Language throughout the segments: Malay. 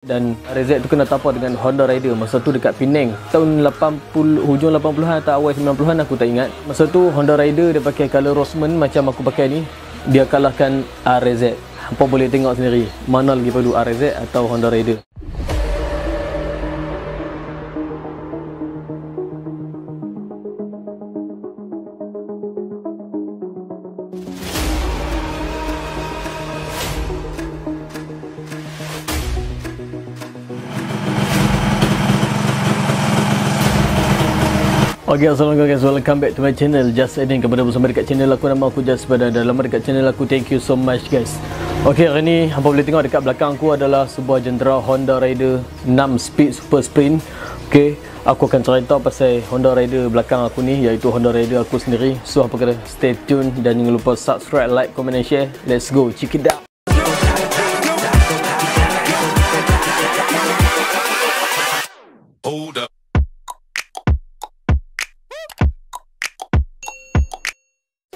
dan RZ tu kena tapau dengan Honda Rider masa tu dekat Penang. Tahun 80 hujung 80-an atau awal 90-an aku tak ingat. Masa tu Honda Rider dia pakai color Roseman macam aku pakai ni. Dia kalahkan RZ apa boleh tengok sendiri mana lagi perlu RZ atau Honda Rider Okay, Assalamualaikum. Guys, welcome back to my channel. Just Adding kepada bersama dekat channel aku. Nama aku Just pada dalam dekat channel aku Thank you so much guys. Okay, hari ni Hampa boleh tengok dekat belakang aku adalah Sebuah jentera Honda Rider 6 Speed Super Sprint. Okay, aku akan cerita pasal Honda Rider belakang aku ni Iaitu Honda Rider aku sendiri. So, apa kata stay tune Dan jangan lupa subscribe, like, comment and share. Let's go, check it out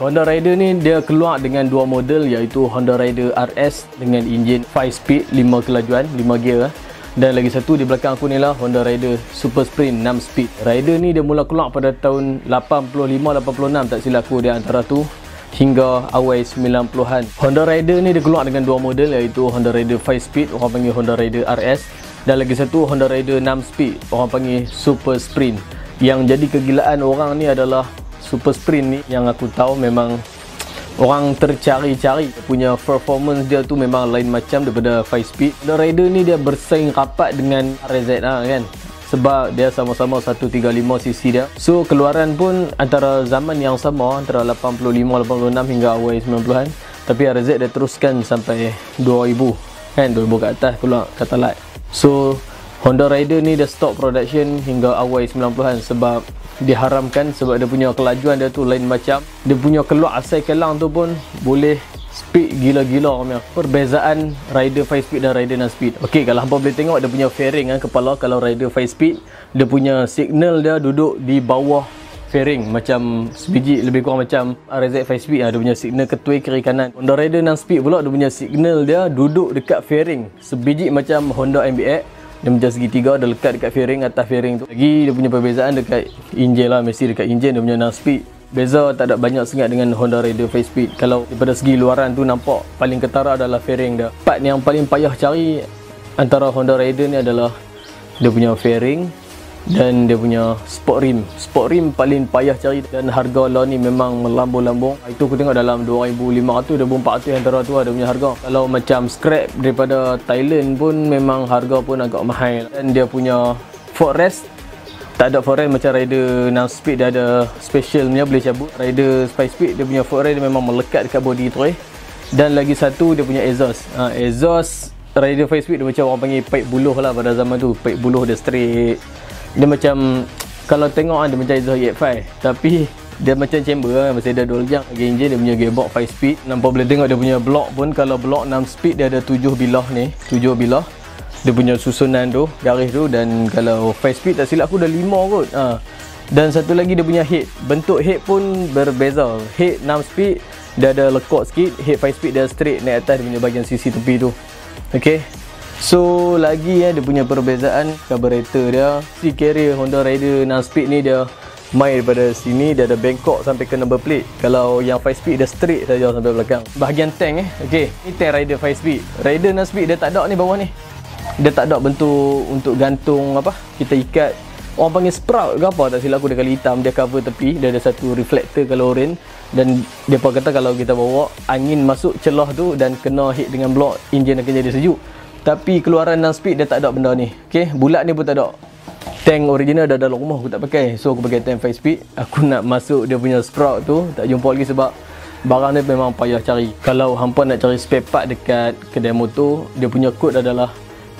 Honda Rider ni dia keluar dengan dua model iaitu Honda Rider RS dengan enjin 5 speed 5 kelajuan 5 gear dan lagi satu di belakang aku ni lah Honda Rider Super Sprint 6 speed. Rider ni dia mula keluar pada tahun 85-86 tak silap aku dia antara tu hingga awal 90-an Honda Rider ni dia keluar dengan dua model iaitu Honda Rider 5 speed orang panggil Honda Rider RS dan lagi satu Honda Rider 6 speed orang panggil Super Sprint. Yang jadi kegilaan orang ni adalah Super Sprint ni yang aku tahu memang orang tercari-cari punya performance dia tu memang lain macam daripada 5 speed. The Rider ni dia bersaing rapat dengan RZ lah kan? Sebab dia sama-sama 135cc dia. So keluaran pun antara zaman yang sama antara 85-86 hingga awal 90-an tapi RZ dia teruskan sampai 2000 kan? 2000 ke atas keluar kata light so Honda Rider ni dia stop production hingga awal 90-an sebab diharamkan sebab dia punya kelajuan dia tu lain macam. Dia punya keluar asal kelang tu pun boleh speed gila-gila punya perbezaan rider 5 speed dan rider 6 speed. Ok kalau hampa boleh tengok dia punya fairing kan kepala kalau rider 5 speed dia punya signal dia duduk di bawah fairing. Macam sebiji lebih kurang macam RZ 5 speed lah dia punya signal ketui kiri kanan. Honda Rider 6 speed pula dia punya signal dia duduk dekat fairing. Sebiji macam Honda MBX dia macam segitiga dia lekat dekat fairing atas fairing tu. Lagi dia punya perbezaan dekat enjin lah mesti dekat enjin dia punya 6 speed. Beza tak ada banyak sangat dengan Honda Raider 5 speed. Kalau daripada segi luaran tu nampak paling ketara adalah fairing dia. Part yang paling payah cari antara Honda Raider ni adalah dia punya fairing dan dia punya sport rim. Sport rim paling payah cari dan harga lah ni memang melambung-lambung. Itu aku tengok dalam 2500 2400 antara tu ada punya harga. Kalau macam scrap daripada Thailand pun memang harga pun agak mahal. Dan dia punya footrest tak ada footrest macam rider 6 speed dia ada special punya boleh cabut. Rider 5 speed dia punya footrest dia memang melekat dekat body tu eh. Dan lagi satu dia punya exhaust. Ha, exhaust rider 5 speed dia macam orang panggil pipe buluh lah pada zaman tu. Pipe buluh dia straight dia macam kalau tengok kan dia macam Exhaust EX5 tapi dia macam chamber kan masih ada dual jump lagi engine dia punya gearbox 5 speed. Nampak boleh tengok dia punya block pun kalau block 6 speed dia ada 7 bilah ni. 7 bilah. Dia punya susunan tu garis tu dan kalau 5 speed tak silap aku dah 5 kot. Ha. dan satu lagi dia punya head. Bentuk head pun berbeza. Head 6 speed dia ada lekuk sikit. Head 5 speed dia straight naik atas dia punya bahagian sisi tepi tu. Ok So lagi ya dia punya perbezaan carburetor dia. Si carrier Honda Rider 6 speed ni dia main daripada sini. Dia ada bengkok sampai ke number plate. Kalau yang 5 speed dia straight saja sampai belakang. Bahagian tank eh. Okey ni tank Rider 5 speed. Rider 6 speed dia tak ada ni bawah ni. Dia tak ada bentuk untuk gantung apa kita ikat. Orang panggil sprout ke apa tak silap aku dia kali hitam dia cover tepi. Dia ada satu reflector kalau orange dan dia pun kata kalau kita bawa angin masuk celah tu dan kena hit dengan block enjin akan jadi sejuk tapi keluaran 6 speed dia tak ada benda ni. Ok bulat ni pun tak ada. Tank original dah dalam rumah aku tak pakai. So aku pakai tank 5 speed. Aku nak masuk dia punya sprout tu tak jumpa lagi sebab barang ni memang payah cari. Kalau hampa nak cari spare part dekat kedai motor dia punya kod adalah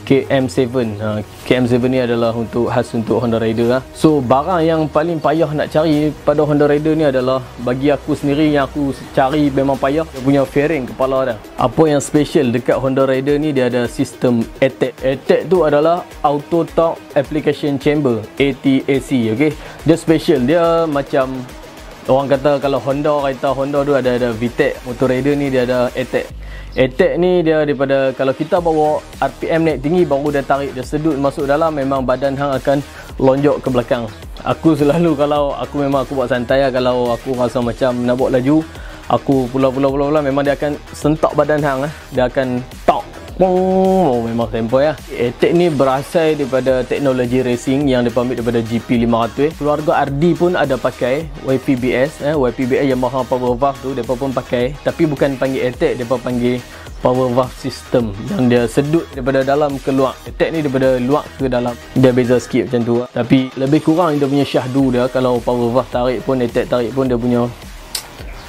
KM7 ha, KM7 ni adalah untuk khas untuk Honda Rider lah. so barang yang paling payah nak cari pada Honda Rider ni adalah bagi aku sendiri yang aku cari memang payah dia punya fairing kepala dia. Apa yang special dekat Honda Rider ni dia ada sistem ATAC ATAC tu adalah Auto Talk Application Chamber ATAC ok dia special. Dia macam orang kata kalau Honda kereta Honda tu ada ada VTEC motor rider ni dia ada attack attack ni dia daripada kalau kita bawa RPM naik tinggi baru dia tarik dia sedut masuk dalam memang badan hang akan lonjok ke belakang aku selalu kalau aku memang aku buat santai lah kalau aku rasa macam nak buat laju aku pula-pula-pula memang dia akan sentak badan hang lah. dia akan memang sempoi lah. Attack ni berasal daripada teknologi racing yang dia ambil daripada GP500. Keluarga RD pun ada pakai YPBS, eh, YPBS Yamaha Power Valve tu dia pun pakai. Tapi bukan panggil Attack, dia panggil Power Valve System yang dia sedut daripada dalam keluar. Attack ni daripada luar ke dalam. Dia beza sikit macam tu. Tapi lebih kurang dia punya syahdu dia kalau Power Valve tarik pun, Attack tarik pun dia punya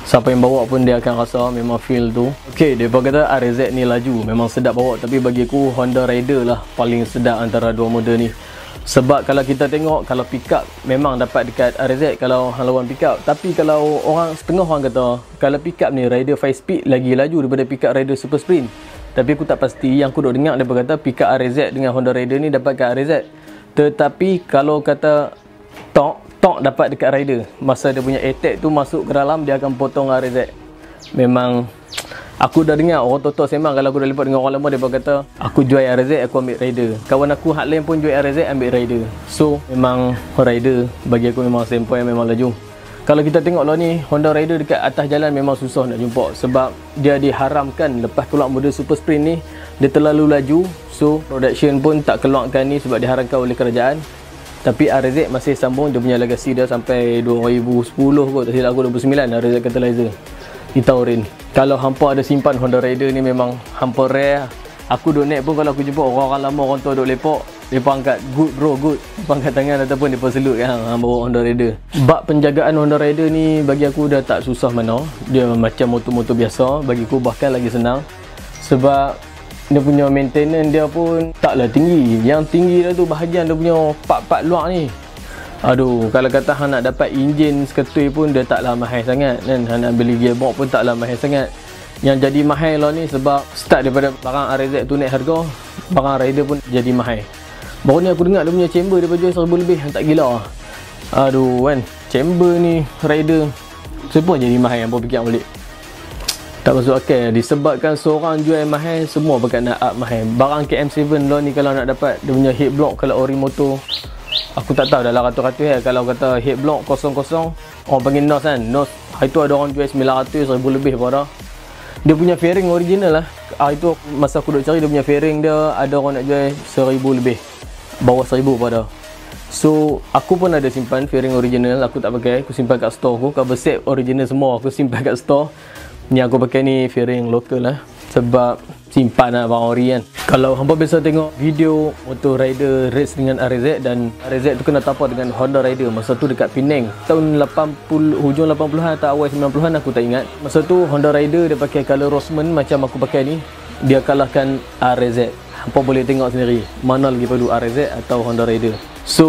siapa yang bawa pun dia akan rasa memang feel tu. Ok dia kata RZ ni laju memang sedap bawa. Tapi bagi aku Honda Rider lah paling sedap antara dua model ni. Sebab kalau kita tengok kalau pick up memang dapat dekat RZ kalau haluan pick up tapi kalau orang setengah orang kata kalau pick up ni Rider 5 speed lagi laju daripada pick up Rider Super Sprint. Tapi aku tak pasti yang aku duk dengar dia kata pick up RZ dengan Honda Rider ni dapat kat RZ tetapi kalau kata tok tok dapat dekat rider. Masa dia punya attack tu masuk ke dalam dia akan potong RZ memang aku dah dengar orang tua-tua sembang kalau aku dah lepak dengan orang lama dia kata aku jual RZ aku ambil rider. Kawan aku hak lain pun jual RZ ambil rider. So memang rider bagi aku memang sempoi memang laju. Kalau kita tengok lah ni Honda Rider dekat atas jalan memang susah nak jumpa sebab dia diharamkan lepas keluar model Super Sprint ni dia terlalu laju. So production pun tak keluarkan ni sebab diharamkan oleh kerajaan tapi RZ masih sambung dia punya legacy dia sampai 2010 kot tak silap aku 29 RZ Catalyzer. Di Taurin kalau hampa ada simpan Honda Rider ni memang hampa rare aku duk naik pun kalau aku jumpa orang-orang lama orang tua duk lepok mereka angkat good bro good. Mereka angkat tangan ataupun mereka salute kan hang bawa Honda Rider bak penjagaan Honda Rider ni bagi aku dah tak susah mana. Dia macam motor-motor biasa bagi aku bahkan lagi senang. Sebab dia punya maintenance dia pun taklah tinggi. Yang tinggi dia tu bahagian dia punya part-part luar ni. Aduh kalau kata hang nak dapat enjin seketui pun dia taklah mahal sangat kan? Hang nak beli gearbox pun taklah mahal sangat. Yang jadi mahal lah ni sebab start daripada barang RZ tu naik harga barang rider pun jadi mahal. Baru ni aku dengar dia punya chamber dia jual seribu lebih tak gila. Aduh kan? Chamber ni rider siapa jadi mahal yang bawa fikir balik tak masuk akal. Disebabkan seorang jual mahal semua nak up mahal barang KM7 lo ni kalau nak dapat dia punya head block kalau ori motor. Aku tak tahu dalam ratus-ratus ya kalau kata head block kosong-kosong orang panggil NOS kan. NOS hari tu ada orang jual 900 ribu lebih pada dia punya fairing original lah. Ah, itu masa aku duk cari dia punya fairing dia ada orang nak jual 1000 lebih. Bawah 1000 pada So aku pun ada simpan fairing original aku tak pakai. Aku simpan kat store aku. Cover set original semua aku simpan kat store Ni aku pakai ni fairing lokal lah Sebab simpan lah bang ori kan. Kalau hampa biasa tengok video motor rider race dengan RZ Dan RZ tu kena tapak dengan Honda Rider Masa tu dekat Penang. Tahun 80, hujung 80-an atau awal 90-an aku tak ingat. Masa tu Honda Rider dia pakai color Rosman macam aku pakai ni Dia kalahkan RZ Hampa boleh tengok sendiri Mana lagi perlu RZ atau Honda Rider. So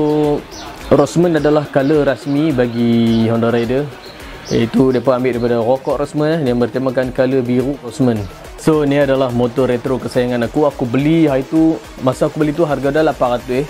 Rosman adalah color rasmi bagi Honda Rider Iaitu mereka ambil daripada rokok Rosman yang bertemakan color biru Rosman. So ni adalah motor retro kesayangan aku. Aku beli hari tu masa aku beli tu harga dah 800 eh.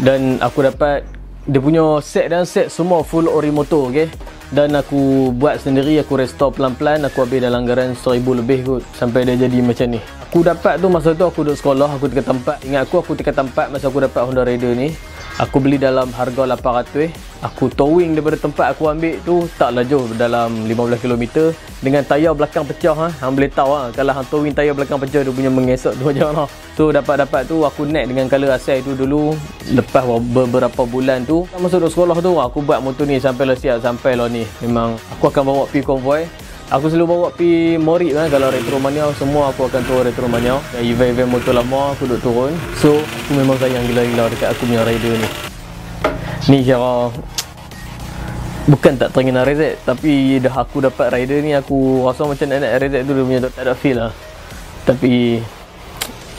Dan aku dapat dia punya set dan set semua full ori motor okey. Dan aku buat sendiri aku restore pelan-pelan aku habis dalam anggaran 1000 lebih kot sampai dia jadi macam ni. Aku dapat tu masa tu aku duduk sekolah aku dekat tempat. Ingat aku aku dekat tempat masa aku dapat Honda Raider ni. Aku beli dalam harga 800 eh. Aku towing daripada tempat aku ambil tu tak jauh dalam 15 km dengan tayar belakang pecah ha. Hang boleh tahu ha. kalau hang towing tayar belakang pecah dia punya mengesok tu macam mana. So dapat-dapat tu aku naik dengan color asal tu dulu lepas beberapa bulan tu masa duduk sekolah tu aku buat motor ni sampai lah siap sampai lah ni. Memang aku akan bawa pergi konvoi Aku selalu bawa pi Mori kan kalau retro mania semua aku akan turun retro mania. Event-event motor lama aku duk turun. So aku memang sayang gila-gila dekat aku punya rider ni. Ni kira bukan tak teringin RZ tapi dah aku dapat rider ni aku rasa macam nak nak RZ tu dia punya tak ada feel lah. Tapi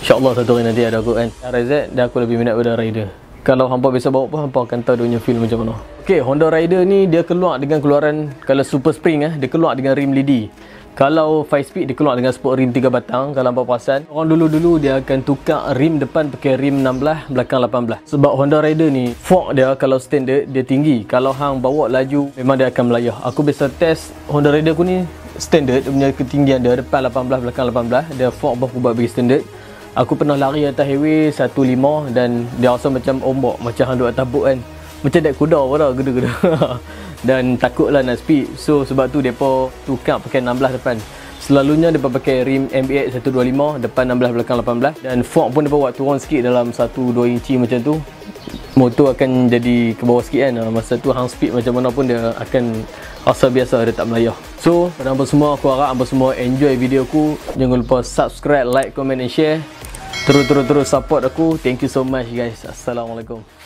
insya-Allah satu hari nanti ada aku kan. RZ dah aku lebih minat pada rider kalau hampa biasa bawa pun hampa akan tahu dia punya feel macam mana. Okey, Honda Rider ni dia keluar dengan keluaran kalau Super Spring eh, dia keluar dengan rim lidi. kalau 5 speed dia keluar dengan sport rim 3 batang kalau hampa perasan orang dulu-dulu dia akan tukar rim depan pakai rim 16 belakang 18 sebab Honda Rider ni fork dia kalau standard dia tinggi. Kalau hang bawa laju memang dia akan melayah. Aku biasa test Honda Rider aku ni standard dia punya ketinggian dia depan 18 belakang 18 dia fork aku buat bagi standard. Aku pernah lari atas highway 15 dan dia rasa macam ombak macam hang duduk atas boat kan macam dek kuda pun dah gede-gede. Dan takutlah nak speed. So sebab tu depa tukar pakai 16 depan. Selalunya depa pakai rim MBX 125 depan 16 belakang 18 dan fork pun depa buat turun sikit dalam 1 2 inci macam tu. Motor akan jadi ke bawah sikit kan. Masa tu hang speed macam mana pun dia akan rasa biasa dia tak melayah. So pada hampa semua aku harap hampa semua enjoy video aku. Jangan lupa subscribe like comment and share. Terus-terus terus support aku. Thank you so much guys. Assalamualaikum